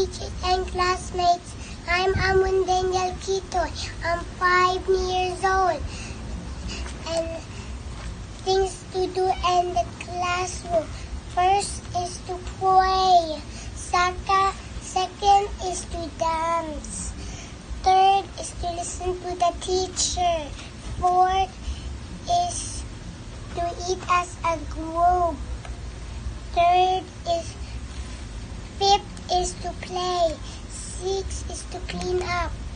teachers, and classmates. I'm Ammon Daniel Quitoy. I'm five years old. And things to do in the classroom. First is to play. Second, second is to dance. Third is to listen to the teacher. Fourth is to eat as a group. Third is fifth is to play. Six is to clean up.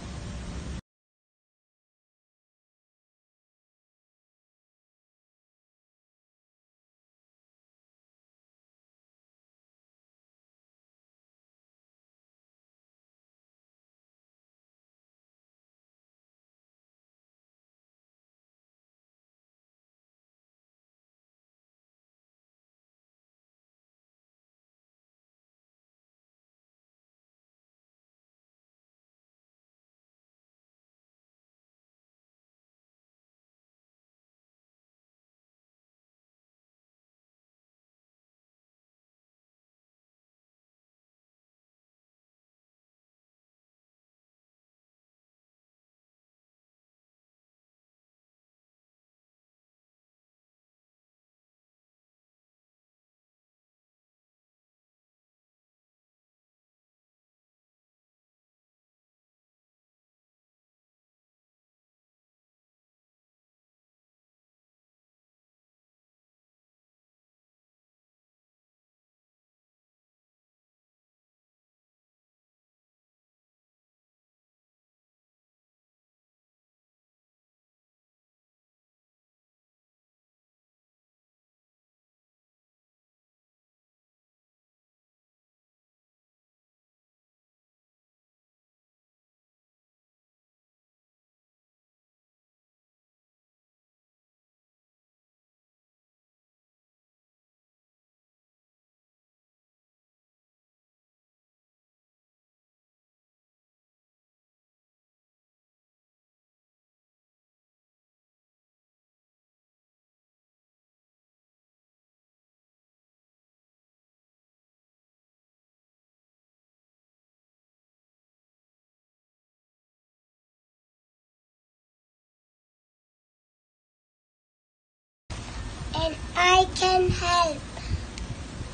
I can help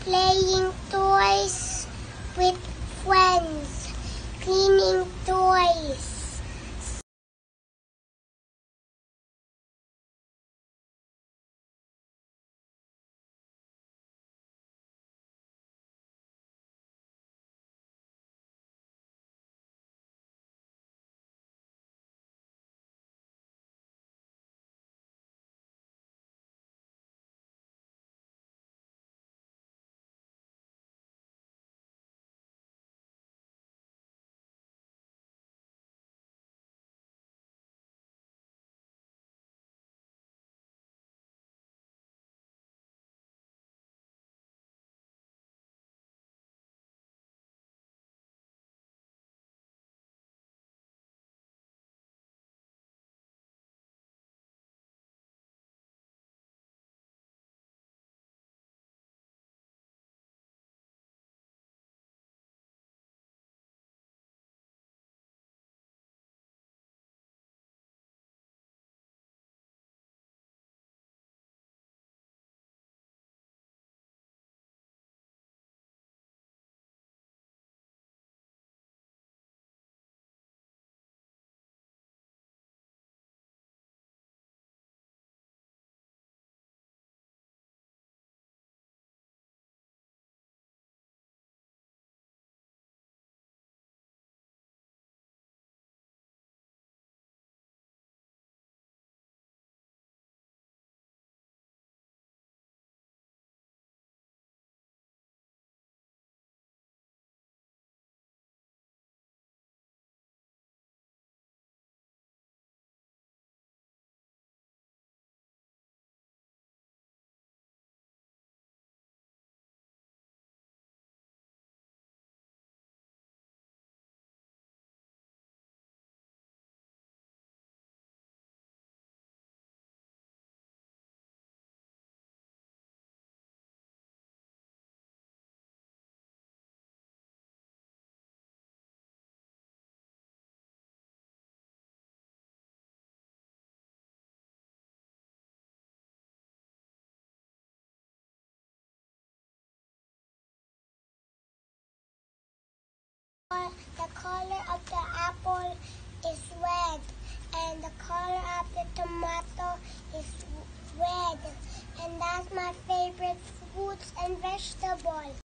playing toys The color of the apple is red, and the color of the tomato is red, and that's my favorite fruits and vegetables.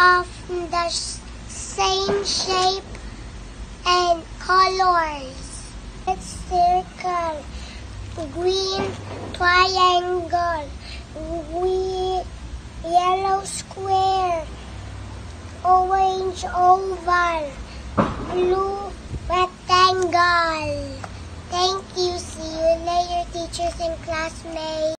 of the same shape and colors. It's circle, green triangle, green, yellow square, orange oval, blue rectangle. Thank you. See you later, teachers and classmates.